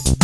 you